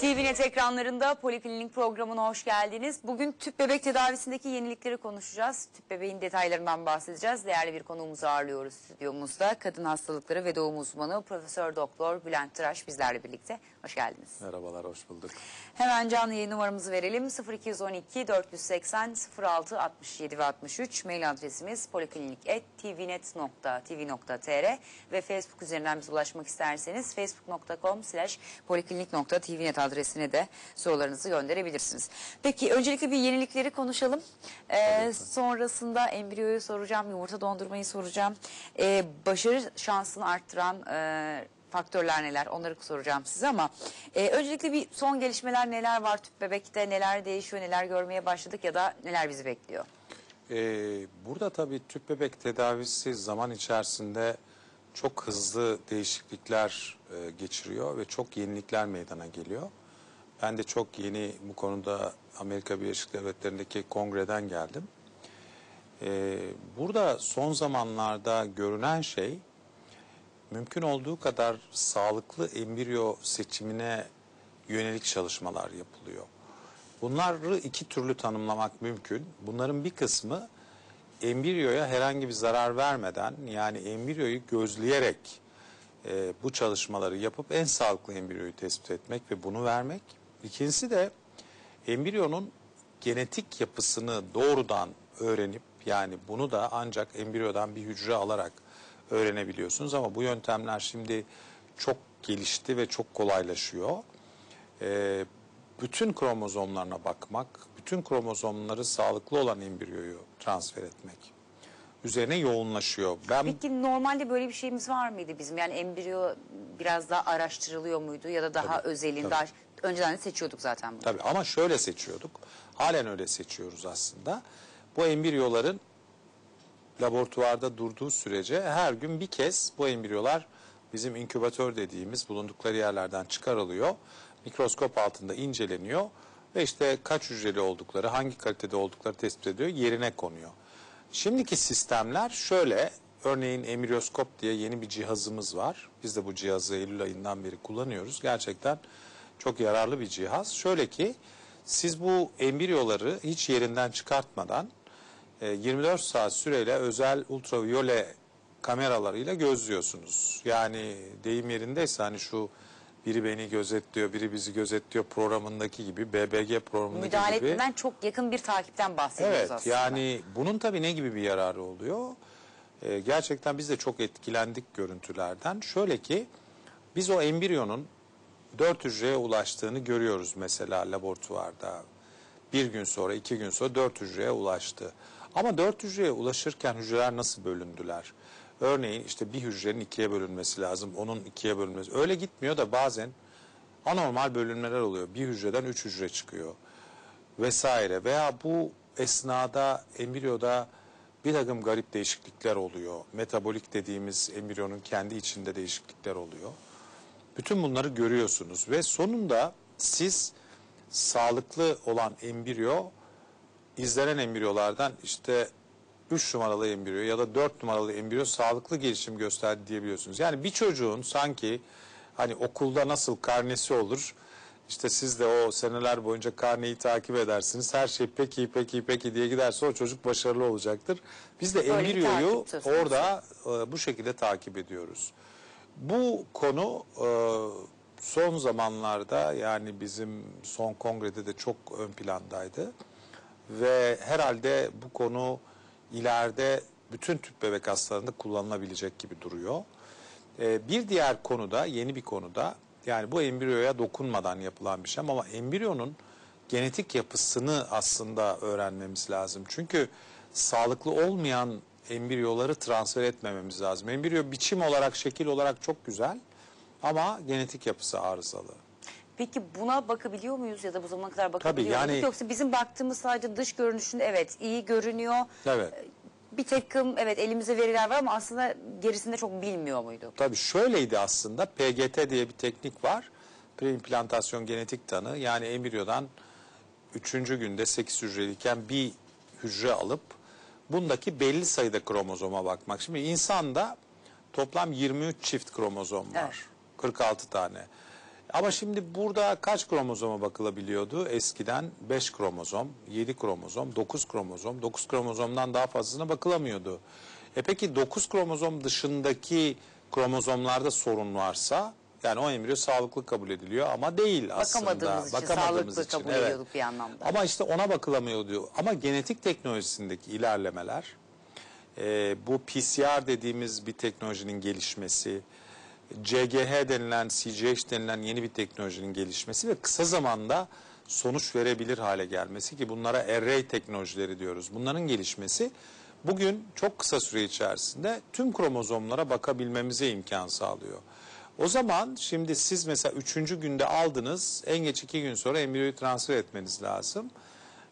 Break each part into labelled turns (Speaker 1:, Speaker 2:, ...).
Speaker 1: TVNet ekranlarında Poliklinik programına hoş geldiniz. Bugün tüp bebek tedavisindeki yenilikleri konuşacağız. Tüp bebeğin detaylarından bahsedeceğiz. Değerli bir konuğumuzu ağırlıyoruz stüdyomuzda. Kadın hastalıkları ve doğum uzmanı Profesör Doktor Bülent Tıraş bizlerle birlikte. Hoş geldiniz.
Speaker 2: Merhabalar, hoş bulduk.
Speaker 1: Hemen canlı yayın numaramızı verelim. 0212 480 06 67 ve 63 mail adresimiz poliklinik.tvnet.tv.tr ve Facebook üzerinden bize ulaşmak isterseniz facebook.com slash poliklinik.tvnet adresine de sorularınızı gönderebilirsiniz. Peki öncelikle bir yenilikleri konuşalım. Ee, sonrasında embriyoyu soracağım, yumurta dondurmayı soracağım. Ee, başarı şansını arttıran e, faktörler neler onları soracağım size ama e, öncelikle bir son gelişmeler neler var tüp bebekte neler değişiyor neler görmeye başladık ya da neler bizi bekliyor.
Speaker 2: Ee, burada tabii tüp bebek tedavisi zaman içerisinde çok hızlı değişiklikler e, geçiriyor ve çok yenilikler meydana geliyor. Ben de çok yeni bu konuda Amerika Birleşik Devletleri'ndeki kongreden geldim. Ee, burada son zamanlarda görünen şey mümkün olduğu kadar sağlıklı embriyo seçimine yönelik çalışmalar yapılıyor. Bunları iki türlü tanımlamak mümkün. Bunların bir kısmı embriyoya herhangi bir zarar vermeden yani embriyoyu gözleyerek e, bu çalışmaları yapıp en sağlıklı embriyoyu tespit etmek ve bunu vermek. İkincisi de embriyonun genetik yapısını doğrudan öğrenip yani bunu da ancak embriyodan bir hücre alarak öğrenebiliyorsunuz ama bu yöntemler şimdi çok gelişti ve çok kolaylaşıyor. Ee, bütün kromozomlarına bakmak, bütün kromozomları sağlıklı olan embriyoyu transfer etmek üzerine yoğunlaşıyor. Ben
Speaker 1: Peki normalde böyle bir şeyimiz var mıydı bizim yani embriyo biraz daha araştırılıyor muydu ya da daha
Speaker 2: Tabii,
Speaker 1: özelin
Speaker 2: tabii.
Speaker 1: daha önceden de seçiyorduk zaten bunu.
Speaker 2: Tabii ama şöyle seçiyorduk. Halen öyle seçiyoruz aslında. Bu embriyoların laboratuvarda durduğu sürece her gün bir kez bu embriyolar bizim inkübatör dediğimiz bulundukları yerlerden çıkarılıyor. Mikroskop altında inceleniyor ve işte kaç hücreli oldukları, hangi kalitede oldukları tespit ediliyor, yerine konuyor. Şimdiki sistemler şöyle, örneğin embriyoskop diye yeni bir cihazımız var. Biz de bu cihazı Eylül ayından beri kullanıyoruz. Gerçekten çok yararlı bir cihaz. Şöyle ki siz bu embriyoları hiç yerinden çıkartmadan 24 saat süreyle özel ultraviyole kameralarıyla gözlüyorsunuz. Yani deyim yerindeyse hani şu biri beni gözetliyor, biri bizi gözetliyor programındaki gibi, BBG programındaki
Speaker 1: Müdahale
Speaker 2: gibi.
Speaker 1: etmeden çok yakın bir takipten bahsediyoruz
Speaker 2: Evet
Speaker 1: aslında.
Speaker 2: yani bunun tabii ne gibi bir yararı oluyor? Ee, gerçekten biz de çok etkilendik görüntülerden. Şöyle ki biz o embriyonun dört hücreye ulaştığını görüyoruz mesela laboratuvarda. Bir gün sonra, iki gün sonra dört hücreye ulaştı. Ama dört hücreye ulaşırken hücreler nasıl bölündüler? Örneğin işte bir hücrenin ikiye bölünmesi lazım, onun ikiye bölünmesi. Öyle gitmiyor da bazen anormal bölünmeler oluyor. Bir hücreden üç hücre çıkıyor vesaire veya bu esnada embriyoda bir takım garip değişiklikler oluyor. Metabolik dediğimiz embriyonun kendi içinde değişiklikler oluyor. Bütün bunları görüyorsunuz ve sonunda siz sağlıklı olan embriyo izlenen embriyolardan işte 3 numaralı embriyo ya da 4 numaralı embriyo sağlıklı gelişim gösterdi diyebiliyorsunuz. Yani bir çocuğun sanki hani okulda nasıl karnesi olur işte siz de o seneler boyunca karneyi takip edersiniz. Her şey peki peki peki diye giderse o çocuk başarılı olacaktır. Biz de embriyoyu orada e, bu şekilde takip ediyoruz. Bu konu e, son zamanlarda yani bizim son kongrede de çok ön plandaydı. Ve herhalde bu konu ileride bütün tüp bebek hastalarında kullanılabilecek gibi duruyor. E, bir diğer konuda, yeni bir konuda yani bu embriyoya dokunmadan yapılan bir şey ama embriyonun genetik yapısını aslında öğrenmemiz lazım. Çünkü sağlıklı olmayan embriyoları transfer etmememiz lazım. Embriyo biçim olarak, şekil olarak çok güzel ama genetik yapısı arızalı.
Speaker 1: Peki buna bakabiliyor muyuz ya da bu zamana kadar bakabiliyor
Speaker 2: yani-
Speaker 1: muyduk? Yoksa bizim baktığımız sadece dış görünüşünde evet iyi görünüyor.
Speaker 2: Evet.
Speaker 1: Bir takım evet elimize veriler var ama aslında gerisinde çok bilmiyor muyduk?
Speaker 2: Tabii şöyleydi aslında PGT diye bir teknik var. Preimplantasyon genetik tanı yani embriyodan 3. günde 8 hücreliyken bir hücre alıp bundaki belli sayıda kromozoma bakmak. Şimdi insanda toplam 23 çift kromozom var.
Speaker 1: Evet.
Speaker 2: 46 tane. Ama şimdi burada kaç kromozoma bakılabiliyordu? Eskiden 5 kromozom, 7 kromozom, 9 kromozom, 9 kromozomdan daha fazlasına bakılamıyordu. E peki 9 kromozom dışındaki kromozomlarda sorun varsa yani o embriyo sağlıklı kabul ediliyor ama değil aslında.
Speaker 1: Bakamadığımız için sağlıklı kabul ediyorduk bir anlamda.
Speaker 2: Ama işte ona bakılamıyordu. Ama genetik teknolojisindeki ilerlemeler, e, bu PCR dediğimiz bir teknolojinin gelişmesi, CGH denilen, CGH denilen yeni bir teknolojinin gelişmesi ve kısa zamanda sonuç verebilir hale gelmesi ki bunlara array teknolojileri diyoruz. Bunların gelişmesi bugün çok kısa süre içerisinde tüm kromozomlara bakabilmemize imkan sağlıyor. O zaman şimdi siz mesela üçüncü günde aldınız en geç iki gün sonra embriyoyu transfer etmeniz lazım.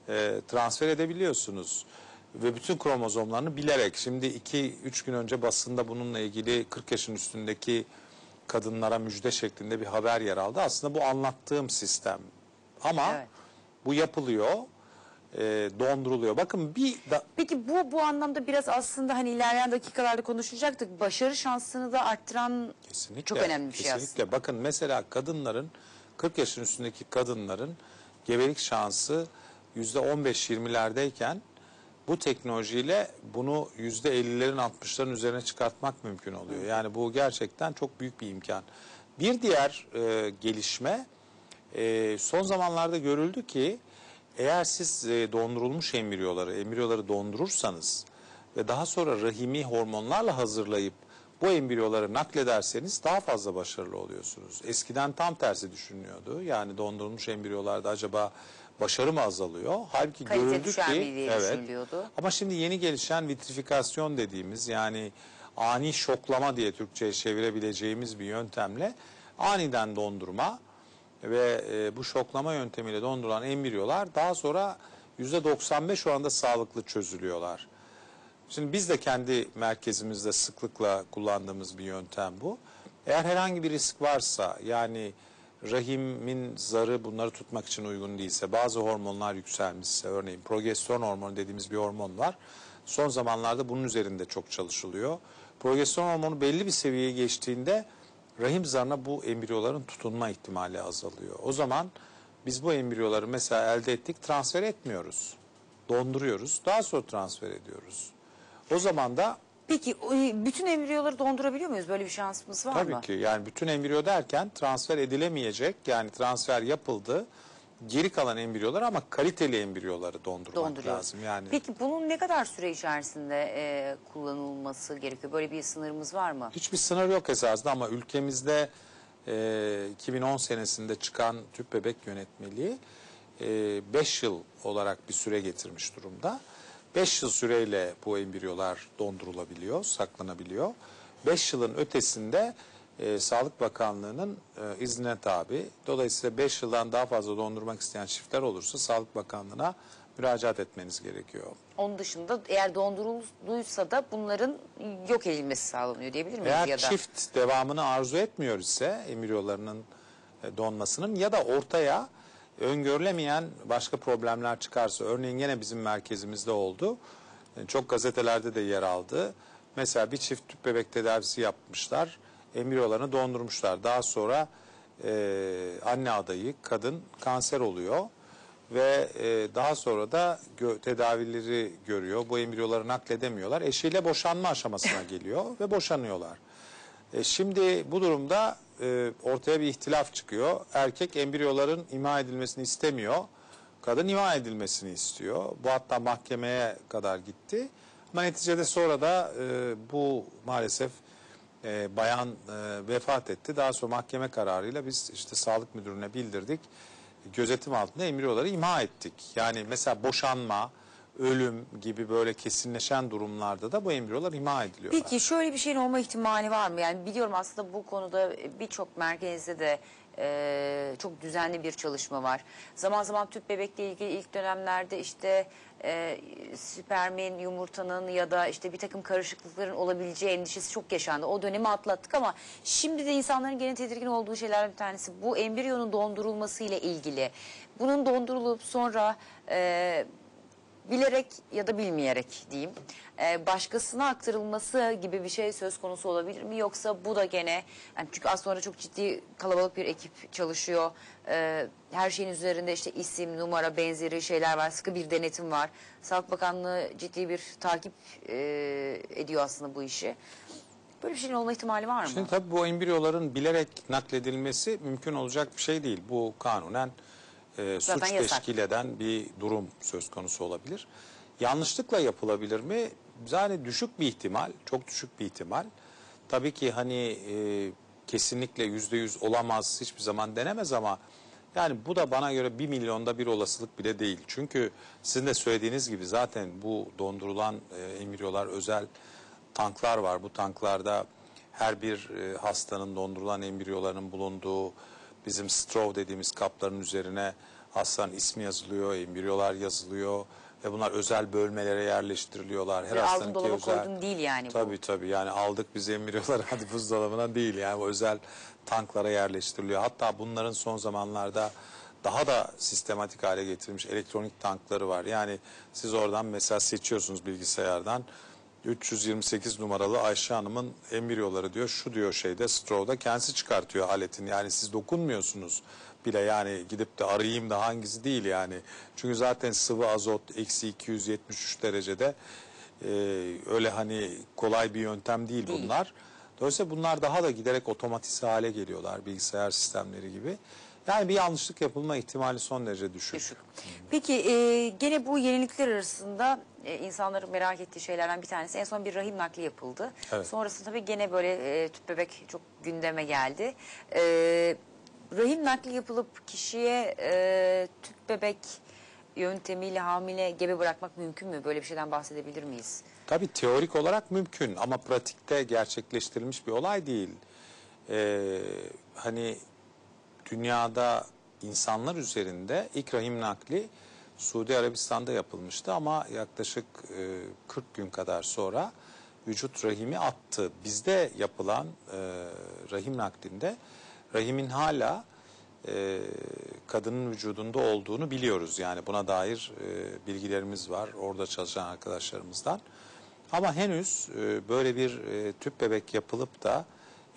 Speaker 2: E, transfer edebiliyorsunuz ve bütün kromozomlarını bilerek şimdi 2-3 gün önce basında bununla ilgili 40 yaşın üstündeki kadınlara müjde şeklinde bir haber yer aldı. Aslında bu anlattığım sistem ama
Speaker 1: Evet.
Speaker 2: bu yapılıyor, e, donduruluyor. Bakın bir da,
Speaker 1: Peki bu bu anlamda biraz aslında hani ilerleyen dakikalarda konuşacaktık. Başarı şansını da arttıran
Speaker 2: Kesinlikle.
Speaker 1: çok önemli bir şey
Speaker 2: kesinlikle.
Speaker 1: aslında.
Speaker 2: Bakın mesela kadınların 40 yaşın üstündeki kadınların gebelik şansı yüzde 15-20'lerdeyken bu teknolojiyle bunu yüzde 50'lerin 60'ların üzerine çıkartmak mümkün oluyor. Yani bu gerçekten çok büyük bir imkan. Bir diğer e, gelişme e, son zamanlarda görüldü ki eğer siz e, dondurulmuş embriyoları, embriyoları dondurursanız ve daha sonra rahimi hormonlarla hazırlayıp bu embriyoları naklederseniz daha fazla başarılı oluyorsunuz. Eskiden tam tersi düşünülüyordu. Yani dondurulmuş embriyolarda acaba başarı mı azalıyor? Halbuki
Speaker 1: Kalite
Speaker 2: görüldü
Speaker 1: düşer
Speaker 2: ki
Speaker 1: diye düşünülüyordu.
Speaker 2: ama şimdi yeni gelişen vitrifikasyon dediğimiz yani ani şoklama diye Türkçe'ye çevirebileceğimiz bir yöntemle aniden dondurma ve e, bu şoklama yöntemiyle dondurulan embriyolar daha sonra %95 oranda sağlıklı çözülüyorlar. Şimdi biz de kendi merkezimizde sıklıkla kullandığımız bir yöntem bu. Eğer herhangi bir risk varsa yani rahimin zarı bunları tutmak için uygun değilse bazı hormonlar yükselmişse örneğin progesteron hormonu dediğimiz bir hormon var. Son zamanlarda bunun üzerinde çok çalışılıyor. Progesteron hormonu belli bir seviyeye geçtiğinde rahim zarına bu embriyoların tutunma ihtimali azalıyor. O zaman biz bu embriyoları mesela elde ettik transfer etmiyoruz. Donduruyoruz daha sonra transfer ediyoruz. O zaman da
Speaker 1: Peki o- bütün embriyoları dondurabiliyor muyuz? Böyle bir şansımız var
Speaker 2: Tabii
Speaker 1: mı?
Speaker 2: ki yani bütün embriyo derken transfer edilemeyecek yani transfer yapıldı. Geri kalan embriyolar ama kaliteli embriyoları dondurmak
Speaker 1: Donduruyor.
Speaker 2: lazım. Yani
Speaker 1: Peki bunun ne kadar süre içerisinde e, kullanılması gerekiyor? Böyle bir sınırımız var mı?
Speaker 2: hiçbir sınır yok esasında ama ülkemizde e, 2010 senesinde çıkan tüp bebek yönetmeliği 5 yıl olarak bir süre getirmiş durumda. 5 yıl süreyle bu embriyolar dondurulabiliyor, saklanabiliyor. 5 yılın ötesinde e, Sağlık Bakanlığı'nın e, iznine tabi. Dolayısıyla 5 yıldan daha fazla dondurmak isteyen çiftler olursa Sağlık Bakanlığı'na müracaat etmeniz gerekiyor.
Speaker 1: Onun dışında eğer dondurulduysa da bunların yok edilmesi sağlanıyor diyebilir miyiz?
Speaker 2: Eğer
Speaker 1: ya da?
Speaker 2: çift devamını arzu etmiyor ise embriyolarının e, donmasının ya da ortaya öngörülemeyen başka problemler çıkarsa örneğin gene bizim merkezimizde oldu. E, Çok gazetelerde de yer aldı. Mesela bir çift tüp bebek tedavisi yapmışlar. Embriyolarını dondurmuşlar. Daha sonra e, anne adayı kadın kanser oluyor ve e, daha sonra da gö- tedavileri görüyor. Bu embriyoları nakledemiyorlar. Eşiyle boşanma aşamasına geliyor ve boşanıyorlar. E, şimdi bu durumda e, ortaya bir ihtilaf çıkıyor. Erkek embriyoların imha edilmesini istemiyor. Kadın imha edilmesini istiyor. Bu hatta mahkemeye kadar gitti. Ama neticede sonra da e, bu maalesef e, bayan e, vefat etti. Daha sonra mahkeme kararıyla biz işte sağlık müdürüne bildirdik. Gözetim altında embriyoları imha ettik. Yani mesela boşanma, ölüm gibi böyle kesinleşen durumlarda da bu embriyolar imha ediliyor.
Speaker 1: Peki şöyle bir şeyin olma ihtimali var mı? Yani biliyorum aslında bu konuda birçok merkezde de e, çok düzenli bir çalışma var. Zaman zaman tüp bebekle ilgili ilk dönemlerde işte e, spermin, yumurtanın ya da işte bir takım karışıklıkların olabileceği endişesi çok yaşandı. O dönemi atlattık ama şimdi de insanların gene tedirgin olduğu şeylerden bir tanesi bu embriyonun dondurulması ile ilgili. Bunun dondurulup sonra... E, bilerek ya da bilmeyerek diyeyim e, başkasına aktarılması gibi bir şey söz konusu olabilir mi? Yoksa bu da gene yani çünkü az sonra çok ciddi kalabalık bir ekip çalışıyor. E, her şeyin üzerinde işte isim, numara, benzeri şeyler var. Sıkı bir denetim var. Sağlık Bakanlığı ciddi bir takip e, ediyor aslında bu işi. Böyle bir şeyin olma ihtimali var mı?
Speaker 2: Şimdi tabii bu embriyoların bilerek nakledilmesi mümkün olacak bir şey değil. Bu kanunen e, suç
Speaker 1: yasak.
Speaker 2: teşkil eden bir durum söz konusu olabilir. Yanlışlıkla yapılabilir mi? Yani düşük bir ihtimal, çok düşük bir ihtimal. Tabii ki hani e, kesinlikle yüzde yüz olamaz, hiçbir zaman denemez ama yani bu da bana göre bir milyonda bir olasılık bile değil. Çünkü sizin de söylediğiniz gibi zaten bu dondurulan e, embriyolar özel tanklar var. Bu tanklarda her bir e, hastanın dondurulan embriyolarının bulunduğu bizim straw dediğimiz kapların üzerine hastanın ismi yazılıyor, embriyolar yazılıyor ve bunlar özel bölmelere yerleştiriliyorlar. Her hastanınki
Speaker 1: dolaba
Speaker 2: özel.
Speaker 1: koydun değil yani bu.
Speaker 2: Tabii tabii yani aldık biz embriyoları hadi buzdolabına değil yani o özel tanklara yerleştiriliyor. Hatta bunların son zamanlarda daha da sistematik hale getirilmiş elektronik tankları var. Yani siz oradan mesela seçiyorsunuz bilgisayardan 328 numaralı Ayşe Hanım'ın embriyoları diyor. Şu diyor şeyde Straw'da kendisi çıkartıyor aletin. Yani siz dokunmuyorsunuz bile yani gidip de arayayım da hangisi değil yani. Çünkü zaten sıvı azot eksi 273 derecede e, öyle hani kolay bir yöntem değil,
Speaker 1: Değil.
Speaker 2: bunlar. Dolayısıyla bunlar daha da giderek otomatize hale geliyorlar bilgisayar sistemleri gibi. Yani bir yanlışlık yapılma ihtimali son derece düşük.
Speaker 1: Düşük. Peki e, gene bu yenilikler arasında e, insanların merak ettiği şeylerden bir tanesi en son bir rahim nakli yapıldı.
Speaker 2: Evet.
Speaker 1: Sonrasında tabii gene böyle e, tüp bebek çok gündeme geldi. E, rahim nakli yapılıp kişiye e, tüp bebek yöntemiyle hamile gebe bırakmak mümkün mü? Böyle bir şeyden bahsedebilir miyiz?
Speaker 2: Tabii teorik olarak mümkün ama pratikte gerçekleştirilmiş bir olay değil. Ee, hani dünyada insanlar üzerinde ilk rahim nakli Suudi Arabistan'da yapılmıştı ama yaklaşık e, 40 gün kadar sonra vücut rahimi attı. Bizde yapılan e, rahim naklinde rahimin hala e, kadının vücudunda olduğunu biliyoruz. Yani buna dair e, bilgilerimiz var orada çalışan arkadaşlarımızdan. Ama henüz e, böyle bir e, tüp bebek yapılıp da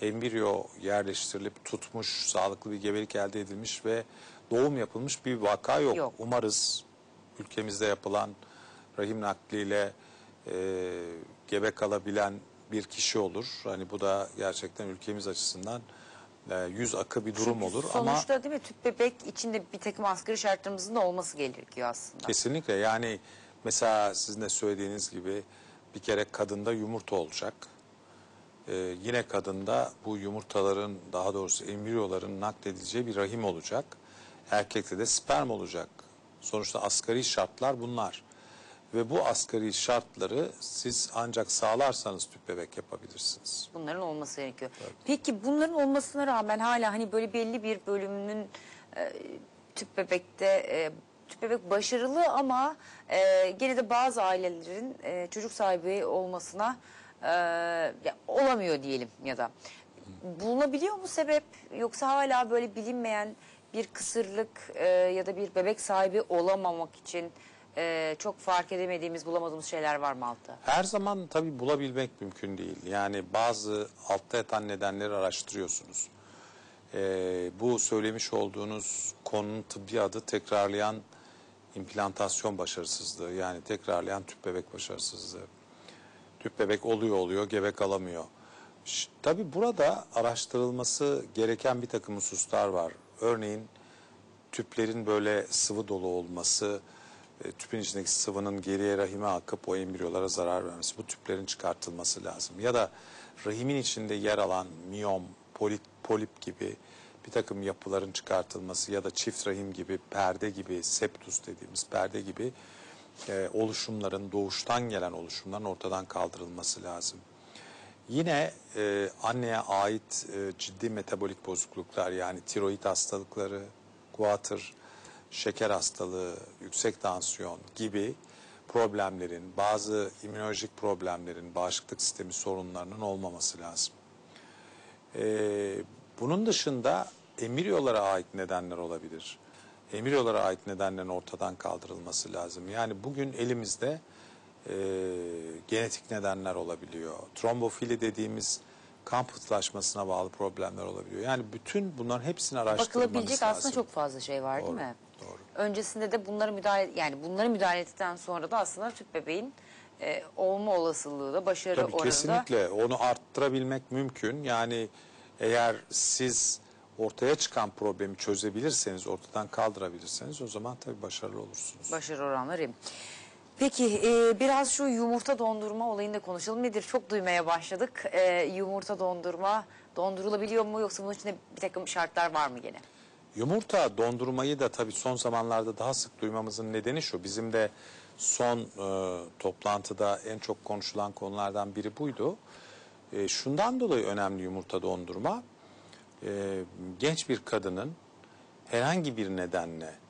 Speaker 2: embriyo yerleştirilip tutmuş, sağlıklı bir gebelik elde edilmiş ve doğum yapılmış bir vaka yok.
Speaker 1: Yok.
Speaker 2: Umarız ülkemizde yapılan rahim nakliyle e, gebe kalabilen bir kişi olur. Hani bu da gerçekten ülkemiz açısından e, yüz akı bir durum olur ama
Speaker 1: Sonuçta değil mi tüp bebek içinde bir takım asgari şartlarımızın da olması gerekiyor aslında.
Speaker 2: Kesinlikle yani mesela sizin de söylediğiniz gibi bir kere kadında yumurta olacak. Ee, yine kadında bu yumurtaların daha doğrusu embriyoların nakledileceği bir rahim olacak. Erkekte de sperm olacak. Sonuçta asgari şartlar bunlar. Ve bu asgari şartları siz ancak sağlarsanız tüp bebek yapabilirsiniz.
Speaker 1: Bunların olması gerekiyor. Peki bunların olmasına rağmen hala hani böyle belli bir bölümünün e, tüp bebekte e, tüp bebek başarılı ama e, gene de bazı ailelerin e, çocuk sahibi olmasına e, ya, olamıyor diyelim ya da. Bulunabiliyor mu sebep yoksa hala böyle bilinmeyen bir kısırlık e, ya da bir bebek sahibi olamamak için e, çok fark edemediğimiz bulamadığımız şeyler var mı altta?
Speaker 2: Her zaman tabii bulabilmek mümkün değil. Yani bazı altta yatan nedenleri araştırıyorsunuz. Ee, bu söylemiş olduğunuz konunun tıbbi adı tekrarlayan implantasyon başarısızlığı. Yani tekrarlayan tüp bebek başarısızlığı. Tüp bebek oluyor oluyor, gebe kalamıyor. Tabii burada araştırılması gereken bir takım hususlar var. Örneğin tüplerin böyle sıvı dolu olması, e, tüpün içindeki sıvının geriye rahime akıp o embriyolara zarar vermesi, bu tüplerin çıkartılması lazım. Ya da rahimin içinde yer alan miyom, polip, polip gibi bir takım yapıların çıkartılması ya da çift rahim gibi, perde gibi, septus dediğimiz perde gibi e, oluşumların, doğuştan gelen oluşumların ortadan kaldırılması lazım. Yine e, anneye ait e, ciddi metabolik bozukluklar yani tiroid hastalıkları, guatr, şeker hastalığı, yüksek tansiyon gibi problemlerin, bazı immünolojik problemlerin, bağışıklık sistemi sorunlarının olmaması lazım. E, bunun dışında embriyolara ait nedenler olabilir. embriyolara ait nedenlerin ortadan kaldırılması lazım. Yani bugün elimizde e, genetik nedenler olabiliyor. Trombofili dediğimiz kan pıhtılaşmasına bağlı problemler olabiliyor. Yani bütün bunların hepsini araştırmanız
Speaker 1: Bakılabilecek
Speaker 2: lazım.
Speaker 1: aslında çok fazla şey var
Speaker 2: Doğru,
Speaker 1: değil mi?
Speaker 2: doğru.
Speaker 1: Öncesinde de bunları müdahale yani bunları müdahale ettikten sonra da aslında tüp bebeğin e, olma olasılığı da başarı
Speaker 2: Tabii
Speaker 1: oranı da
Speaker 2: kesinlikle onu arttırabilmek mümkün. Yani eğer siz ortaya çıkan problemi çözebilirseniz, ortadan kaldırabilirseniz o zaman tabii başarılı olursunuz.
Speaker 1: başarı oranları. Peki e, biraz şu yumurta dondurma olayını da konuşalım. Nedir? Çok duymaya başladık. E, yumurta dondurma dondurulabiliyor mu yoksa bunun içinde bir takım şartlar var mı gene?
Speaker 2: Yumurta dondurmayı da tabii son zamanlarda daha sık duymamızın nedeni şu. Bizim de son e, toplantıda en çok konuşulan konulardan biri buydu. E, şundan dolayı önemli yumurta dondurma. E, genç bir kadının herhangi bir nedenle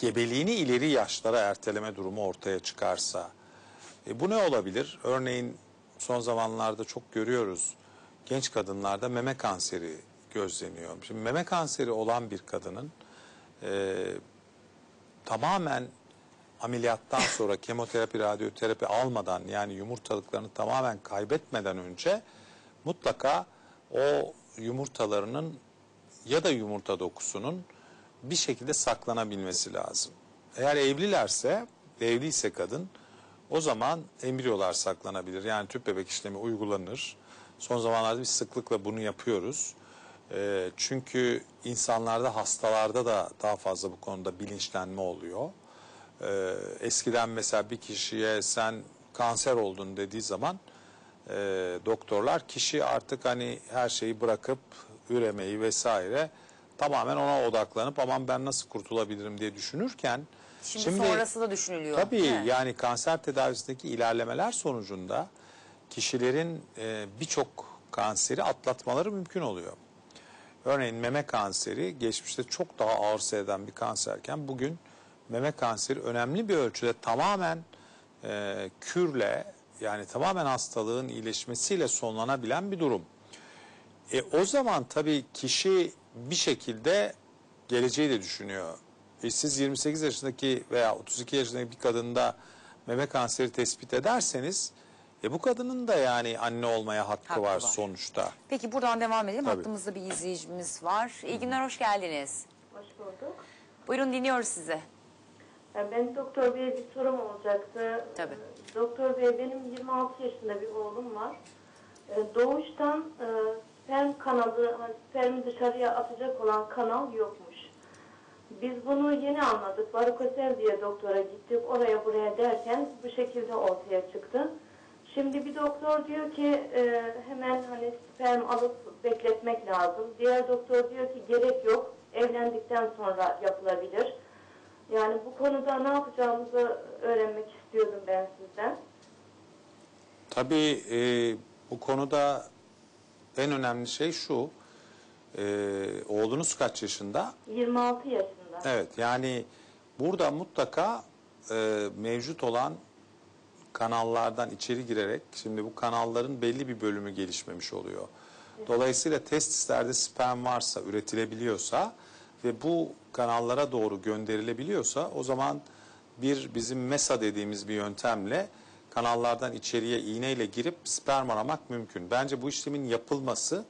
Speaker 2: gebeliğini ileri yaşlara erteleme durumu ortaya çıkarsa e, bu ne olabilir? Örneğin son zamanlarda çok görüyoruz genç kadınlarda meme kanseri gözleniyor. Şimdi meme kanseri olan bir kadının e, tamamen ameliyattan sonra kemoterapi, radyoterapi almadan yani yumurtalıklarını tamamen kaybetmeden önce mutlaka o yumurtalarının ya da yumurta dokusunun bir şekilde saklanabilmesi lazım. Eğer evlilerse, evliyse kadın o zaman embriyolar saklanabilir. Yani tüp bebek işlemi uygulanır. Son zamanlarda biz sıklıkla bunu yapıyoruz. Ee, çünkü insanlarda, hastalarda da daha fazla bu konuda bilinçlenme oluyor. Ee, eskiden mesela bir kişiye sen kanser oldun dediği zaman e, doktorlar kişi artık hani her şeyi bırakıp üremeyi vesaire tamamen ona odaklanıp aman ben nasıl kurtulabilirim diye düşünürken
Speaker 1: Şimdi, sonrası da düşünülüyor.
Speaker 2: Tabii
Speaker 1: mi?
Speaker 2: yani kanser tedavisindeki ilerlemeler sonucunda kişilerin e, birçok kanseri atlatmaları mümkün oluyor. Örneğin meme kanseri geçmişte çok daha ağır seyreden bir kanserken bugün meme kanseri önemli bir ölçüde tamamen e, kürle yani tamamen hastalığın iyileşmesiyle sonlanabilen bir durum. E, o zaman tabii kişi bir şekilde geleceği de düşünüyor. E, siz 28 yaşındaki veya 32 yaşındaki bir kadında meme kanseri tespit ederseniz e, bu kadının da yani anne olmaya hakkı,
Speaker 1: Hakkı
Speaker 2: var,
Speaker 1: var.
Speaker 2: sonuçta.
Speaker 1: Peki buradan devam edelim.
Speaker 2: Tabii.
Speaker 1: Hattımızda bir izleyicimiz var. İyi günler, hoş geldiniz.
Speaker 3: Hoş bulduk.
Speaker 1: Buyurun dinliyoruz sizi.
Speaker 3: Ben Doktor Bey'e bir sorum olacaktı.
Speaker 1: Tabii.
Speaker 3: Doktor Bey benim 26 yaşında bir oğlum var. Ee, Doğuştan sperm kanalı, hani spermi dışarıya atacak olan kanal yokmuş. Biz bunu yeni anladık. Varikosel diye doktora gittik. Oraya buraya derken bu şekilde ortaya çıktı. Şimdi bir doktor diyor ki e, hemen hani sperm alıp bekletmek lazım. Diğer doktor diyor ki gerek yok. Evlendikten sonra yapılabilir. Yani bu konuda ne yapacağımızı öğrenmek istiyordum ben sizden.
Speaker 2: Tabii e, bu konuda en önemli şey şu. E, oğlunuz kaç yaşında?
Speaker 3: 26 yaşında.
Speaker 2: Evet yani burada mutlaka e, mevcut olan kanallardan içeri girerek şimdi bu kanalların belli bir bölümü gelişmemiş oluyor. Dolayısıyla testislerde sperm varsa, üretilebiliyorsa ve bu kanallara doğru gönderilebiliyorsa o zaman bir bizim MESA dediğimiz bir yöntemle kanallardan içeriye iğneyle girip sperm aramak mümkün. Bence bu işlemin yapılması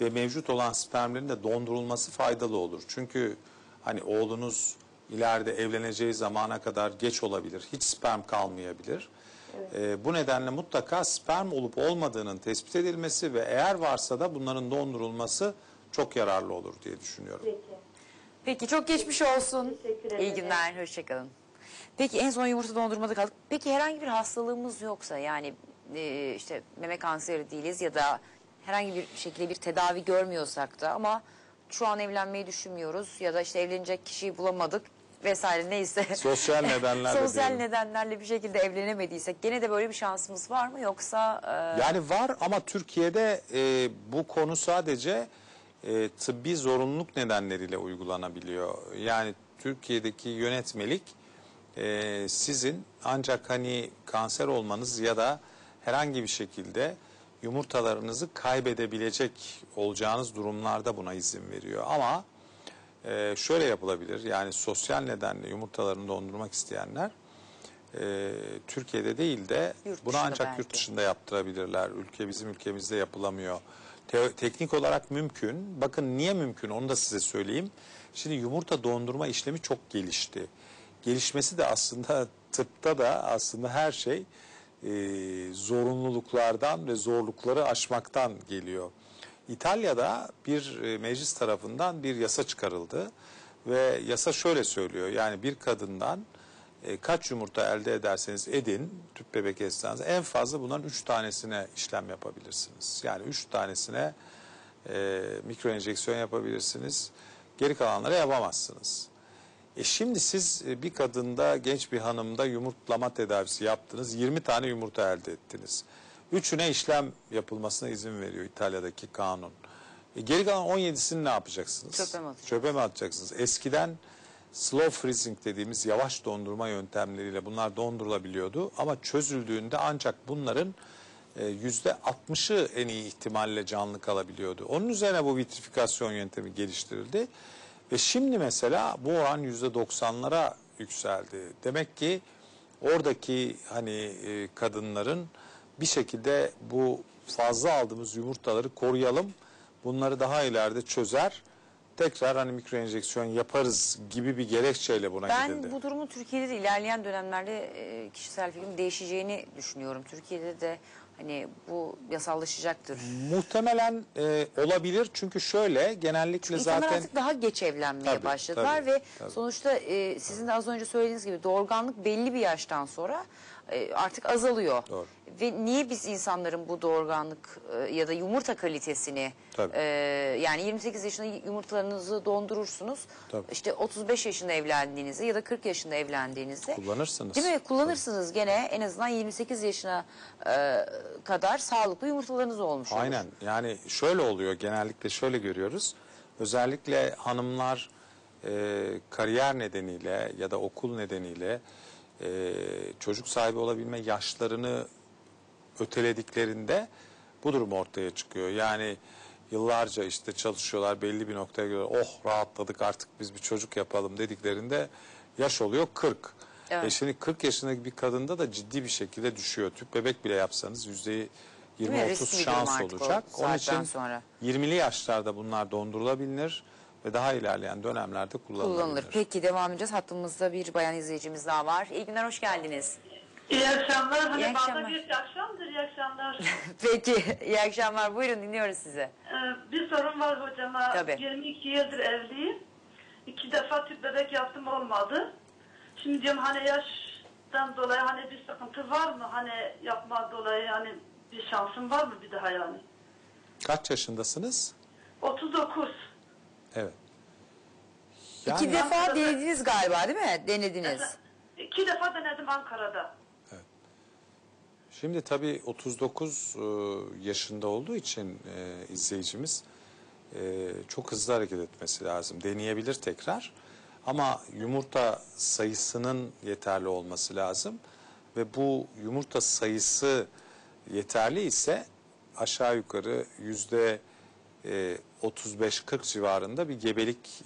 Speaker 2: ve mevcut olan spermlerin de dondurulması faydalı olur. Çünkü hani oğlunuz ileride evleneceği zamana kadar geç olabilir. Hiç sperm kalmayabilir. Ee, bu nedenle mutlaka sperm olup olmadığının tespit edilmesi ve eğer varsa da bunların dondurulması çok yararlı olur diye düşünüyorum.
Speaker 3: Peki.
Speaker 1: Peki çok geçmiş olsun. İyi günler, hoşçakalın. Peki en son yumurta dondurmada kaldık. Peki herhangi bir hastalığımız yoksa yani e, işte meme kanseri değiliz ya da herhangi bir şekilde bir tedavi görmüyorsak da ama şu an evlenmeyi düşünmüyoruz ya da işte evlenecek kişiyi bulamadık vesaire neyse.
Speaker 2: Sosyal nedenlerle
Speaker 1: Sosyal
Speaker 2: diyelim.
Speaker 1: nedenlerle bir şekilde evlenemediysek gene de böyle bir şansımız var mı yoksa e,
Speaker 2: Yani var ama Türkiye'de e, bu konu sadece e, tıbbi zorunluluk nedenleriyle uygulanabiliyor. Yani Türkiye'deki yönetmelik e, sizin ancak hani kanser olmanız ya da herhangi bir şekilde yumurtalarınızı kaybedebilecek olacağınız durumlarda buna izin veriyor. Ama Ee, şöyle yapılabilir. Yani sosyal nedenle yumurtalarını dondurmak isteyenler e, Türkiye'de değil de
Speaker 1: Yurt
Speaker 2: bunu ancak
Speaker 1: belki.
Speaker 2: yurt dışında yaptırabilirler. Ülke bizim ülkemizde yapılamıyor. Te- teknik olarak mümkün. Bakın niye mümkün onu da size söyleyeyim. Şimdi yumurta dondurma işlemi çok gelişti. Gelişmesi de aslında tıpta da aslında her şey e, zorunluluklardan ve zorlukları aşmaktan geliyor. İtalya'da bir e, meclis tarafından bir yasa çıkarıldı ve yasa şöyle söylüyor. Yani bir kadından e, kaç yumurta elde ederseniz edin tüp bebek esnasında en fazla bunların üç tanesine işlem yapabilirsiniz. Yani üç tanesine e, mikro enjeksiyon yapabilirsiniz. Geri kalanlara yapamazsınız. E şimdi siz e, bir kadında genç bir hanımda yumurtlama tedavisi yaptınız. 20 tane yumurta elde ettiniz. Üçüne işlem yapılmasına izin veriyor İtalya'daki kanun. E geri kalan 17'sini ne yapacaksınız?
Speaker 1: Çöpe mi atacaksınız?
Speaker 2: Çöpe mi atacaksınız? Eskiden slow freezing dediğimiz yavaş dondurma yöntemleriyle bunlar dondurulabiliyordu. Ama çözüldüğünde ancak bunların e, yüzde 60'ı en iyi ihtimalle canlı kalabiliyordu. Onun üzerine bu vitrifikasyon yöntemi geliştirildi. Ve şimdi mesela bu oran yüzde 90'lara yükseldi. Demek ki oradaki hani e, kadınların bir şekilde bu fazla aldığımız yumurtaları koruyalım. Bunları daha ileride çözer. Tekrar hani mikro enjeksiyon yaparız gibi bir gerekçeyle buna gidildi.
Speaker 1: Ben bu durumun Türkiye'de de ilerleyen dönemlerde e, kişisel fikrim değişeceğini düşünüyorum. Türkiye'de de hani bu yasallaşacaktır.
Speaker 2: Muhtemelen e, olabilir çünkü şöyle genellikle
Speaker 1: İnsanlar
Speaker 2: zaten
Speaker 1: artık daha geç evlenmeye
Speaker 2: Tabii,
Speaker 1: başladılar
Speaker 2: tabii,
Speaker 1: ve
Speaker 2: tabii.
Speaker 1: sonuçta e, sizin de az önce söylediğiniz gibi doğurganlık belli bir yaştan sonra e, artık azalıyor.
Speaker 2: Doğru.
Speaker 1: Ve niye biz insanların bu doğurganlık e, ya da yumurta kalitesini
Speaker 2: Tabii.
Speaker 1: e, yani 28 yaşında yumurtalarınızı dondurursunuz.
Speaker 2: Tabii.
Speaker 1: İşte 35 yaşında evlendiğinizde ya da 40 yaşında evlendiğinizde
Speaker 2: kullanırsınız.
Speaker 1: Değil mi? Kullanırsınız gene en azından 28 yaşına e, kadar sağlıklı yumurtalarınız olmuş olur.
Speaker 2: Aynen yani şöyle oluyor genellikle şöyle görüyoruz. Özellikle hanımlar e, kariyer nedeniyle ya da okul nedeniyle e, çocuk sahibi olabilme yaşlarını ötelediklerinde bu durum ortaya çıkıyor. Yani yıllarca işte çalışıyorlar belli bir noktaya göre oh rahatladık artık biz bir çocuk yapalım dediklerinde yaş oluyor 40.
Speaker 1: Evet.
Speaker 2: E şimdi 40 yaşındaki bir kadında da ciddi bir şekilde düşüyor. Tüp bebek bile yapsanız yüzde
Speaker 1: mi?
Speaker 2: 20-30
Speaker 1: Riskli bir durum
Speaker 2: şans
Speaker 1: artık o
Speaker 2: olacak. Onun için
Speaker 1: sonra.
Speaker 2: 20'li yaşlarda bunlar dondurulabilir ve daha ilerleyen dönemlerde kullanılabilir.
Speaker 1: Kullanılır. Peki devam edeceğiz. Hattımızda bir bayan izleyicimiz daha var. İyi günler, hoş geldiniz.
Speaker 4: İyi akşamlar. Hani
Speaker 1: İyi
Speaker 4: bana
Speaker 1: akşamlar.
Speaker 4: bir akşamdır. İyi akşamlar.
Speaker 1: Peki, iyi akşamlar. Buyurun dinliyoruz sizi.
Speaker 4: Ee, bir sorum var hocama.
Speaker 1: Tabii.
Speaker 4: 22 yıldır evliyim. İki defa tüp bebek yaptım olmadı. Şimdi diyorum hani yaştan dolayı hani bir sıkıntı var mı? Hani yapma dolayı hani bir şansım var mı bir daha yani?
Speaker 2: Kaç yaşındasınız?
Speaker 4: 39.
Speaker 2: Evet.
Speaker 1: İki
Speaker 2: Yani
Speaker 1: defa denediniz galiba değil mi? Denediniz.
Speaker 4: İki defa denedim Ankara'da.
Speaker 2: Şimdi tabii 39 e, yaşında olduğu için e, izleyicimiz e, çok hızlı hareket etmesi lazım. Deneyebilir tekrar. Ama yumurta sayısının yeterli olması lazım. Ve bu yumurta sayısı yeterli ise aşağı yukarı yüzde e, 35-40 civarında bir gebelik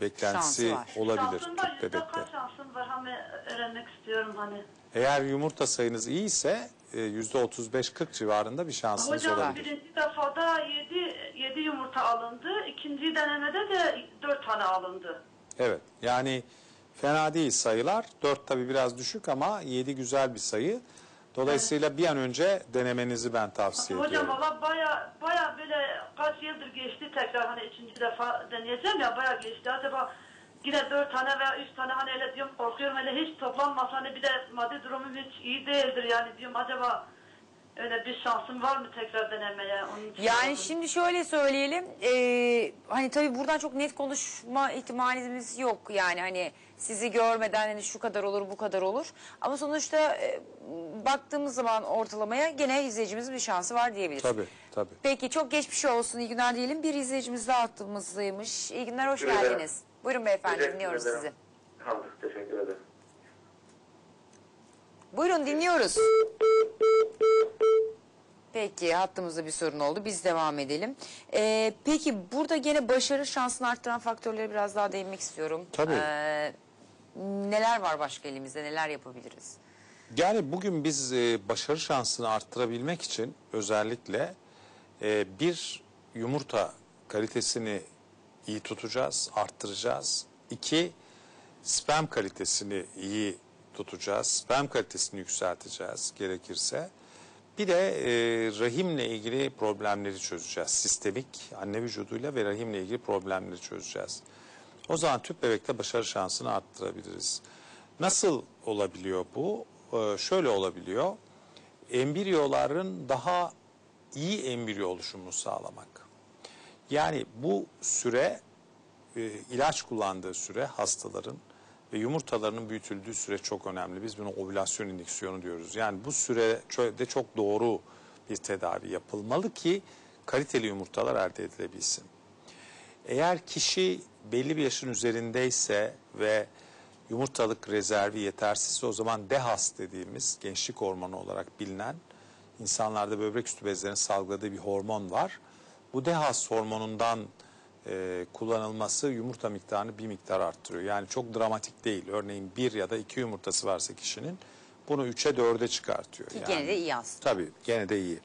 Speaker 2: beklentisi
Speaker 1: var.
Speaker 2: olabilir
Speaker 4: Şansım var.
Speaker 2: tüp
Speaker 4: Yüzde
Speaker 2: bebekte.
Speaker 4: kaç şansım var? Hani öğrenmek istiyorum hani.
Speaker 2: Eğer yumurta sayınız iyi ise 35-40 civarında bir şansınız
Speaker 4: Hocam
Speaker 2: olabilir.
Speaker 4: birinci defada 7, 7 yumurta alındı. İkinci denemede de 4 tane alındı.
Speaker 2: Evet yani fena değil sayılar. 4 tabi biraz düşük ama 7 güzel bir sayı. Dolayısıyla bir an önce denemenizi ben tavsiye
Speaker 4: Hocam
Speaker 2: ediyorum.
Speaker 4: valla baya baya böyle kaç yıldır geçti tekrar hani üçüncü defa deneyeceğim ya baya geçti. Acaba yine dört tane veya üç tane hani öyle diyorum korkuyorum öyle hiç toplanmasa hani bir de maddi durumum hiç iyi değildir yani diyorum acaba öyle bir şansım var mı tekrar denemeye? Onun için
Speaker 1: Yani
Speaker 4: sordum.
Speaker 1: şimdi şöyle söyleyelim. eee, hani tabii buradan çok net konuşma ihtimalimiz yok. Yani hani sizi görmeden hani şu kadar olur bu kadar olur. Ama sonuçta e, baktığımız zaman ortalamaya gene izleyicimizin bir şansı var diyebiliriz.
Speaker 2: Tabii tabii.
Speaker 1: Peki çok geçmiş olsun. İyi günler diyelim. Bir izleyicimiz daha hattımızdaymış. İyi günler, hoş geldiniz. Buyurun beyefendi
Speaker 5: Teşekkür
Speaker 1: dinliyoruz
Speaker 5: ederim.
Speaker 1: sizi.
Speaker 5: Tamam, teşekkür ederim.
Speaker 1: Buyurun dinliyoruz. Peki hattımızda bir sorun oldu. Biz devam edelim. Ee, peki burada gene başarı şansını arttıran faktörlere biraz daha değinmek istiyorum.
Speaker 2: Tabii.
Speaker 1: Ee, neler var başka elimizde? Neler yapabiliriz?
Speaker 2: Yani bugün biz e, başarı şansını arttırabilmek için özellikle e, bir yumurta kalitesini iyi tutacağız, arttıracağız. İki, sperm kalitesini iyi tutacağız, sperm kalitesini yükselteceğiz gerekirse. Bir de e, rahimle ilgili problemleri çözeceğiz. Sistemik anne vücuduyla ve rahimle ilgili problemleri çözeceğiz. O zaman tüp bebekte başarı şansını arttırabiliriz. Nasıl olabiliyor bu? Ee, şöyle olabiliyor. Embriyoların daha iyi embriyo oluşumunu sağlamak. Yani bu süre e, ilaç kullandığı süre hastaların ve yumurtalarının büyütüldüğü süre çok önemli. Biz buna ovülasyon indüksiyonu diyoruz. Yani bu sürede çok doğru bir tedavi yapılmalı ki kaliteli yumurtalar elde edilebilsin. Eğer kişi belli bir yaşın üzerindeyse ve yumurtalık rezervi yetersizse o zaman DEHAS dediğimiz gençlik hormonu olarak bilinen insanlarda böbrek üstü bezlerin salgıladığı bir hormon var. Bu DEHAS hormonundan e, kullanılması yumurta miktarını bir miktar arttırıyor. Yani çok dramatik değil. Örneğin bir ya da iki yumurtası varsa kişinin bunu üçe dörde çıkartıyor.
Speaker 1: Ki
Speaker 2: Yani-
Speaker 1: gene de iyi aslında.
Speaker 2: Tabii gene de iyi.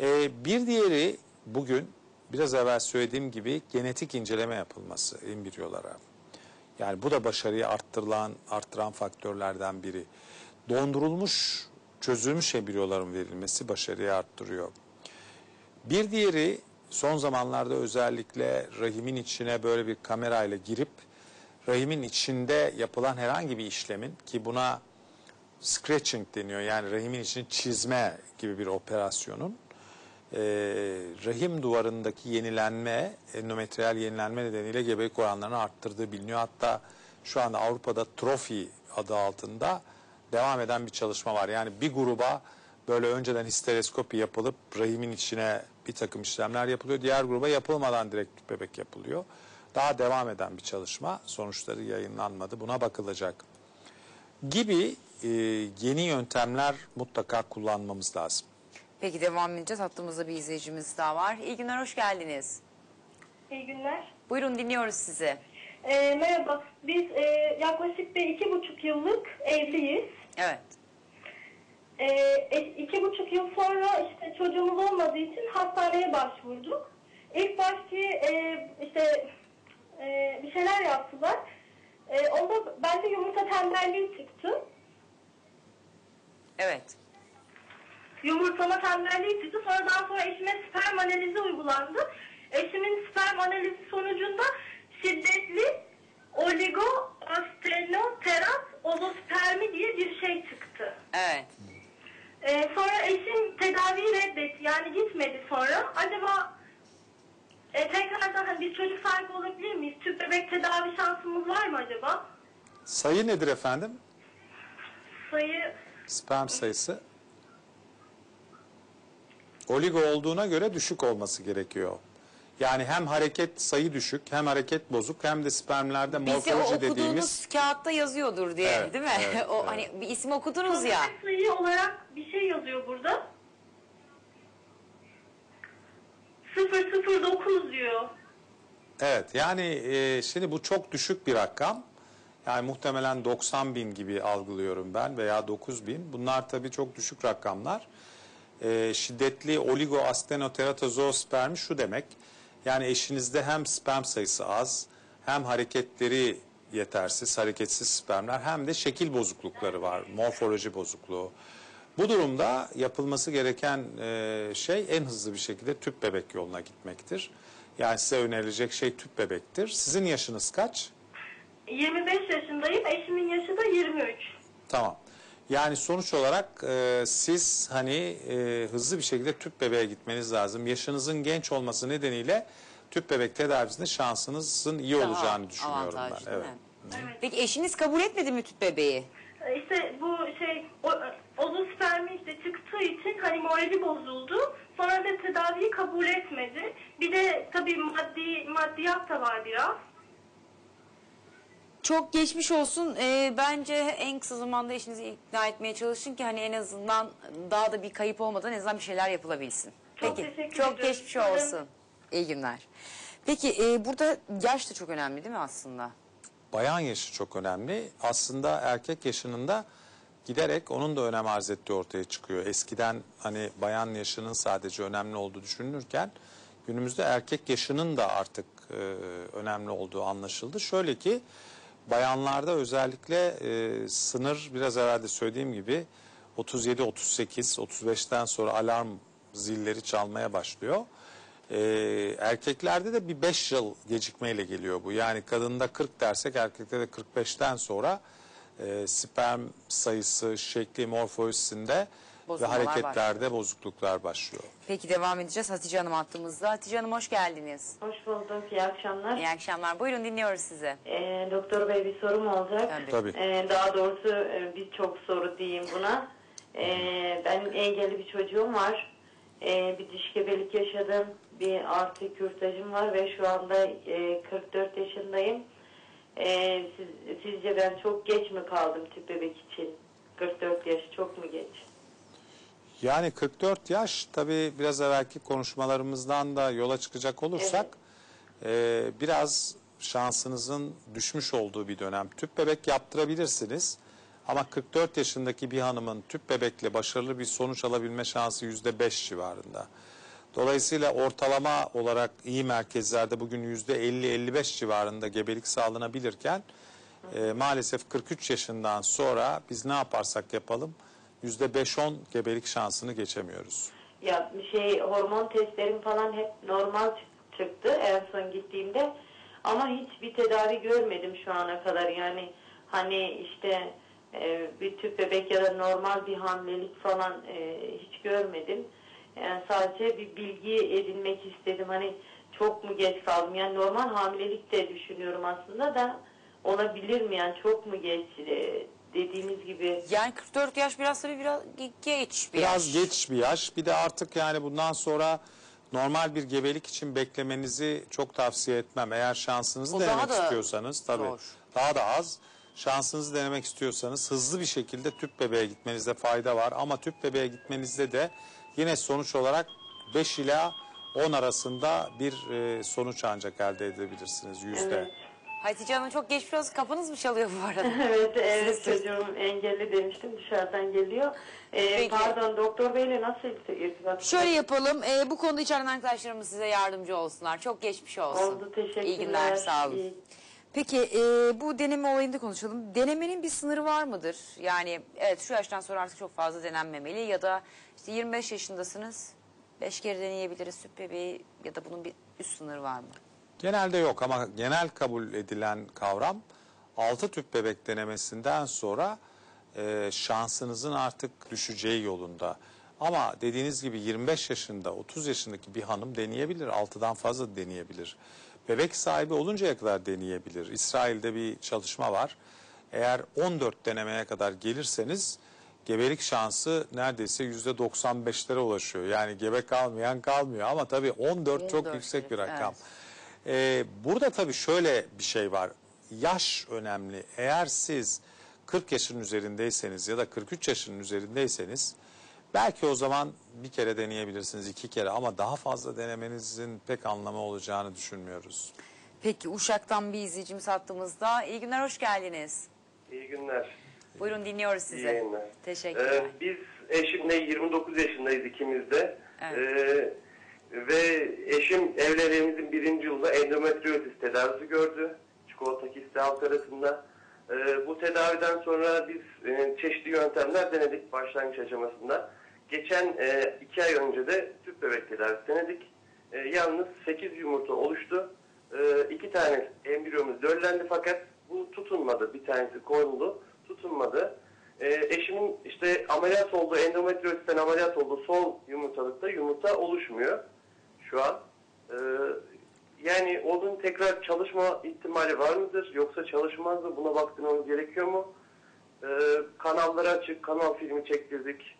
Speaker 2: Ee, bir diğeri bugün biraz evvel söylediğim gibi genetik inceleme yapılması embriyolara. Yani bu da başarıyı arttırılan, arttıran faktörlerden biri. Dondurulmuş, çözülmüş embriyoların verilmesi başarıyı arttırıyor. Bir diğeri son zamanlarda özellikle rahimin içine böyle bir kamerayla girip rahimin içinde yapılan herhangi bir işlemin ki buna scratching deniyor yani rahimin içini çizme gibi bir operasyonun e, rahim duvarındaki yenilenme, endometriyal yenilenme nedeniyle gebelik oranlarını arttırdığı biliniyor. Hatta şu anda Avrupa'da trofi adı altında devam eden bir çalışma var. Yani bir gruba böyle önceden histeroskopi yapılıp rahimin içine bir takım işlemler yapılıyor. Diğer gruba yapılmadan direkt tüp bebek yapılıyor. Daha devam eden bir çalışma. Sonuçları yayınlanmadı. Buna bakılacak gibi e, yeni yöntemler mutlaka kullanmamız lazım.
Speaker 1: Peki devam edeceğiz. Hattımızda bir izleyicimiz daha var. İyi günler, hoş geldiniz.
Speaker 6: İyi günler.
Speaker 1: Buyurun dinliyoruz sizi.
Speaker 6: Ee, merhaba. Biz e, yaklaşık bir iki buçuk yıllık evliyiz.
Speaker 1: Evet.
Speaker 6: Ee, e, iki buçuk yıl sonra işte çocuğumuz olmadığı için hastaneye başvurduk. İlk başta e, işte e, bir şeyler yaptılar. E, onda bende yumurta tembelliği çıktı.
Speaker 1: Evet.
Speaker 6: Yumurtlama tembelliği çıktı. Sonra daha sonra eşime sperm analizi uygulandı. Eşimin sperm analizi sonucunda şiddetli oligoastenoterat ozospermi diye bir şey çıktı.
Speaker 1: Evet.
Speaker 6: Ee, sonra eşim tedaviyi reddetti. Yani gitmedi sonra. Acaba e, tekrardan hani bir çocuk sahibi olabilir miyiz? Tüp bebek tedavi şansımız var mı acaba?
Speaker 2: Sayı nedir efendim?
Speaker 6: Sayı
Speaker 2: Sperm sayısı. Oligo olduğuna göre düşük olması gerekiyor. Yani hem hareket sayı düşük, hem hareket bozuk, hem de spermlerde
Speaker 1: Bize o
Speaker 2: morfoloji
Speaker 1: okuduğunuz
Speaker 2: dediğimiz
Speaker 1: kağıtta yazıyordur diye
Speaker 2: Evet,
Speaker 1: değil mi?
Speaker 2: evet,
Speaker 1: o
Speaker 2: evet.
Speaker 1: hani bir isim okudunuz ya.
Speaker 6: Sosyal sayı olarak bir şey yazıyor burada. 009 diyor.
Speaker 2: Evet yani e, şimdi bu çok düşük bir rakam. Yani muhtemelen 90 bin gibi algılıyorum ben veya 9 bin. Bunlar tabii çok düşük rakamlar. E, şiddetli oligoastenoteratozospermi şu demek. Yani eşinizde hem sperm sayısı az hem hareketleri yetersiz, hareketsiz spermler hem de şekil bozuklukları var, morfoloji bozukluğu. Bu durumda yapılması gereken e, şey en hızlı bir şekilde tüp bebek yoluna gitmektir. Yani size önerilecek şey tüp bebektir. Sizin yaşınız kaç?
Speaker 6: 25 yaşındayım. Eşimin yaşı da 23.
Speaker 2: Tamam. Yani sonuç olarak e, siz hani e, hızlı bir şekilde tüp bebeğe gitmeniz lazım. Yaşınızın genç olması nedeniyle tüp bebek tedavisinde şansınızın iyi
Speaker 1: Daha
Speaker 2: olacağını düşünüyorum
Speaker 1: avantajlı,
Speaker 2: ben.
Speaker 1: değil
Speaker 2: Evet.
Speaker 1: mi? Peki eşiniz kabul etmedi mi tüp bebeği?
Speaker 6: Ee, İşte bu şey o, ozospermi işte çıktığı için hani morali bozuldu. Sonra da tedaviyi kabul etmedi. Bir de tabii maddi maddiyat da var biraz.
Speaker 1: Çok geçmiş olsun. Ee, bence en kısa zamanda eşinizi ikna etmeye çalışın ki hani en azından daha da bir kayıp olmadan en azından bir şeyler yapılabilsin.
Speaker 6: Çok
Speaker 1: Peki.
Speaker 6: teşekkür
Speaker 1: Çok
Speaker 6: ediyorum.
Speaker 1: geçmiş
Speaker 6: Umarım-
Speaker 1: olsun. İyi günler. Peki e, burada yaş da çok önemli değil mi aslında?
Speaker 2: Bayan yaşı çok önemli. Aslında erkek yaşının da giderek onun da önem arz ettiği ortaya çıkıyor. Eskiden hani bayan yaşının sadece önemli olduğu düşünülürken günümüzde erkek yaşının da artık e, önemli olduğu anlaşıldı. Şöyle ki bayanlarda özellikle e, sınır biraz evvel söylediğim gibi 37, 38, 35'ten sonra alarm zilleri çalmaya başlıyor. Ee, erkeklerde de bir 5 yıl gecikmeyle geliyor bu. Yani kadında 40 dersek erkekte de 45'ten sonra e, sperm sayısı, şekli, morfolojisinde ve
Speaker 1: Bozulmalar
Speaker 2: hareketlerde bozukluklar başlıyor.
Speaker 1: Peki devam edeceğiz. Hatice Hanım attığımızda. Hatice Hanım hoş geldiniz.
Speaker 3: Hoş bulduk. İyi akşamlar.
Speaker 1: İyi akşamlar. Buyurun dinliyoruz sizi.
Speaker 3: Ee, doktor bey bir sorum olacak.
Speaker 1: Tabii.
Speaker 2: Tabii.
Speaker 3: Ee, daha doğrusu e, birçok soru diyeyim buna. Ee, ben engelli bir çocuğum var. Ee, bir diş gebelik yaşadım. Bir artı kürtajım var ve şu anda e, 44 yaşındayım. Ee, siz, sizce ben çok geç mi kaldım tüp bebek için? 44 yaş çok mu geç?
Speaker 2: Yani 44 yaş tabii biraz evvelki konuşmalarımızdan da yola çıkacak olursak e, biraz şansınızın düşmüş olduğu bir dönem. Tüp bebek yaptırabilirsiniz ama 44 yaşındaki bir hanımın tüp bebekle başarılı bir sonuç alabilme şansı %5 civarında. Dolayısıyla ortalama olarak iyi merkezlerde bugün %50-55 civarında gebelik sağlanabilirken e, maalesef 43 yaşından sonra biz ne yaparsak yapalım %5-10 gebelik şansını geçemiyoruz.
Speaker 3: Ya şey hormon testlerim falan hep normal çık- çıktı en son gittiğimde. Ama hiçbir tedavi görmedim şu ana kadar. Yani hani işte e, bir tüp bebek ya da normal bir hamilelik falan e, hiç görmedim. Yani sadece bir bilgi edinmek istedim. Hani çok mu geç kaldım? Yani normal hamilelik de düşünüyorum aslında da olabilir mi? Yani çok mu geç? E, dediğiniz gibi
Speaker 1: Yani 44 yaş biraz tabii biraz ge- geç bir
Speaker 2: Biraz
Speaker 1: yaş.
Speaker 2: geç bir yaş. Bir de artık yani bundan sonra normal bir gebelik için beklemenizi çok tavsiye etmem. Eğer şansınızı
Speaker 1: O daha
Speaker 2: denemek
Speaker 1: da
Speaker 2: istiyorsanız tabii
Speaker 1: zor.
Speaker 2: daha da az. Şansınızı denemek istiyorsanız hızlı bir şekilde tüp bebeğe gitmenizde fayda var. Ama tüp bebeğe gitmenizde de yine sonuç olarak 5 ila 10 arasında bir e, sonuç ancak elde edebilirsiniz yüzde.
Speaker 3: Evet.
Speaker 1: Hatice Hanım çok geçmiş olsun. Kafanız mı çalıyor bu arada?
Speaker 3: Evet, evet çocuğum engelli demiştim dışarıdan geliyor. Ee,
Speaker 1: Peki.
Speaker 3: pardon doktor beyle nasıl irtibat?
Speaker 1: Şöyle yapalım. e, bu konuda içeriden arkadaşlarımız size yardımcı olsunlar. Çok geçmiş olsun.
Speaker 3: Oldu teşekkürler.
Speaker 1: İyi günler sağ olun.
Speaker 3: İyi.
Speaker 1: Peki e, bu deneme olayında konuşalım. Denemenin bir sınırı var mıdır? Yani evet şu yaştan sonra artık çok fazla denenmemeli ya da işte 25 yaşındasınız. 5 kere deneyebiliriz süt bebeği ya da bunun bir üst sınırı var mı?
Speaker 2: Genelde yok ama genel kabul edilen kavram 6 tüp bebek denemesinden sonra e, şansınızın artık düşeceği yolunda. Ama dediğiniz gibi 25 yaşında 30 yaşındaki bir hanım deneyebilir. 6'dan fazla deneyebilir. Bebek sahibi oluncaya kadar deneyebilir. İsrail'de bir çalışma var. Eğer 14 denemeye kadar gelirseniz gebelik şansı neredeyse %95'lere ulaşıyor. Yani gebe kalmayan kalmıyor ama tabii 14, çok
Speaker 1: 14
Speaker 2: yüksek bir
Speaker 1: evet.
Speaker 2: Ee, burada tabii şöyle bir şey var. Yaş önemli. Eğer siz 40 yaşın üzerindeyseniz ya da 43 yaşın üzerindeyseniz belki o zaman bir kere deneyebilirsiniz, iki kere ama daha fazla denemenizin pek anlamı olacağını düşünmüyoruz.
Speaker 1: Peki Uşak'tan bir izleyicimiz hattımızda. İyi günler, hoş geldiniz.
Speaker 5: İyi günler.
Speaker 1: Buyurun dinliyoruz sizi.
Speaker 5: İyi yayınlar.
Speaker 1: Teşekkürler.
Speaker 5: Ee, biz eşimle 29 yaşındayız ikimiz de.
Speaker 1: Evet.
Speaker 5: Ee, ve eşim evliliğimizin birinci yılında endometriosis tedavisi gördü. Çikolata kisti halk arasında. Ee, bu tedaviden sonra biz e, çeşitli yöntemler denedik başlangıç aşamasında. Geçen e, iki ay önce de tüp bebek tedavisi denedik. E, yalnız 8 yumurta oluştu. E, iki tane embriyomuz döllendi fakat bu tutunmadı. Bir tanesi konulu tutunmadı. E, eşimin işte ameliyat olduğu endometriosisten ameliyat olduğu sol yumurtalıkta yumurta oluşmuyor şu an. E, yani onun tekrar çalışma ihtimali var mıdır? Yoksa çalışmaz mı? Buna baktırmamız gerekiyor mu? E, kanalları açık, kanal filmi çektirdik.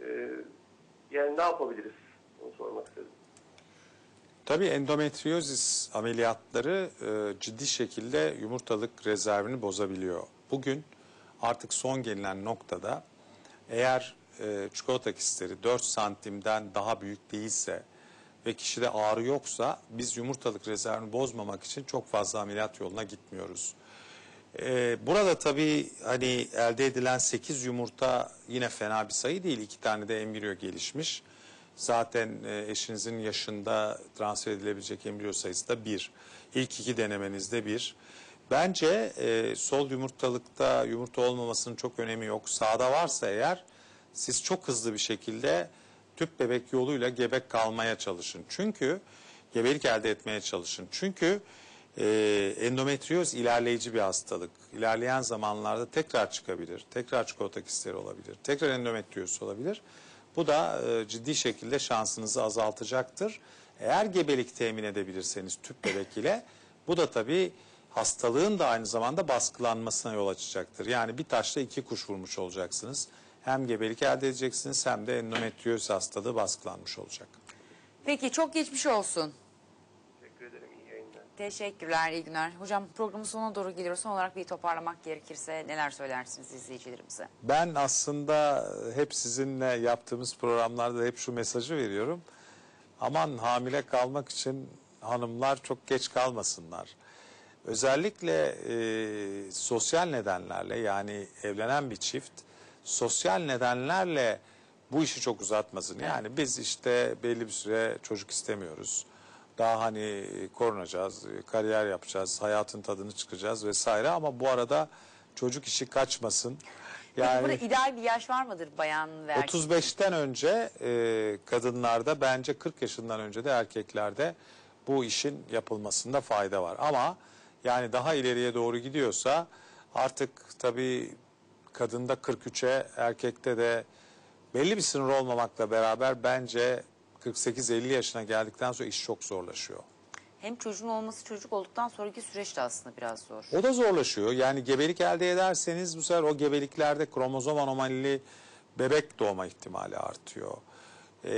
Speaker 5: E, yani ne yapabiliriz? Onu sormak istedim.
Speaker 2: Tabii endometriozis ameliyatları e, ciddi şekilde yumurtalık rezervini bozabiliyor. Bugün artık son gelinen noktada eğer e, çikolata kistleri 4 santimden daha büyük değilse ve kişide ağrı yoksa biz yumurtalık rezervini bozmamak için çok fazla ameliyat yoluna gitmiyoruz. Ee, burada tabii hani elde edilen 8 yumurta yine fena bir sayı değil. İki tane de embriyo gelişmiş. Zaten e, eşinizin yaşında transfer edilebilecek embriyo sayısı da bir. İlk iki denemenizde bir. Bence e, sol yumurtalıkta yumurta olmamasının çok önemi yok. Sağda varsa eğer siz çok hızlı bir şekilde tüp bebek yoluyla gebek kalmaya çalışın. Çünkü gebelik elde etmeye çalışın. Çünkü e, endometrioz ilerleyici bir hastalık. İlerleyen zamanlarda tekrar çıkabilir. Tekrar çikolata kistleri olabilir. Tekrar endometrioz olabilir. Bu da e, ciddi şekilde şansınızı azaltacaktır. Eğer gebelik temin edebilirseniz tüp bebek ile bu da tabii hastalığın da aynı zamanda baskılanmasına yol açacaktır. Yani bir taşla iki kuş vurmuş olacaksınız. Hem gebelik elde edeceksiniz hem de endometrioz hastalığı baskılanmış olacak.
Speaker 1: Peki çok geçmiş olsun.
Speaker 5: Teşekkür ederim. iyi yayınlar.
Speaker 1: Teşekkürler, iyi günler. Hocam programın sonuna doğru geliyoruz. Son olarak bir toparlamak gerekirse neler söylersiniz izleyicilerimize?
Speaker 2: Ben aslında hep sizinle yaptığımız programlarda hep şu mesajı veriyorum. Aman hamile kalmak için hanımlar çok geç kalmasınlar. Özellikle e, sosyal nedenlerle yani evlenen bir çift sosyal nedenlerle bu işi çok uzatmasın. Yani biz işte belli bir süre çocuk istemiyoruz. Daha hani korunacağız, kariyer yapacağız, hayatın tadını çıkacağız vesaire ama bu arada çocuk işi kaçmasın.
Speaker 1: Peki
Speaker 2: Yani
Speaker 1: burada ideal bir yaş var mıdır bayan ve erkek?
Speaker 2: 35'ten önce e, kadınlarda bence 40 yaşından önce de erkeklerde bu işin yapılmasında fayda var. Ama yani daha ileriye doğru gidiyorsa artık tabii kadında 43'e erkekte de belli bir sınır olmamakla beraber bence 48-50 yaşına geldikten sonra iş çok zorlaşıyor.
Speaker 1: Hem çocuğun olması çocuk olduktan sonraki süreç de aslında biraz zor.
Speaker 2: O da zorlaşıyor. Yani gebelik elde ederseniz bu sefer o gebeliklerde kromozom anomalili bebek doğma ihtimali artıyor. Ee,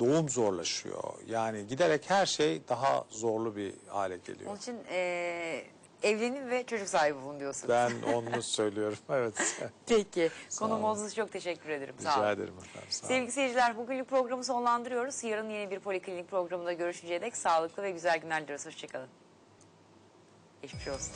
Speaker 2: doğum zorlaşıyor. Yani giderek her şey daha zorlu bir hale geliyor.
Speaker 1: Onun için eee evlenin ve çocuk sahibi olun diyorsunuz.
Speaker 2: Ben onu söylüyorum. Evet.
Speaker 1: Peki. Konum olduğunuz çok teşekkür ederim. Sağ olun.
Speaker 2: Rica ederim efendim. Sağ olun.
Speaker 1: Sevgili seyirciler bugünlük programı sonlandırıyoruz. Yarın yeni bir poliklinik programında görüşünceye dek sağlıklı ve güzel günler diliyoruz. Hoşçakalın. Geçmiş olsun.